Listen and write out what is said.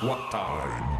What time?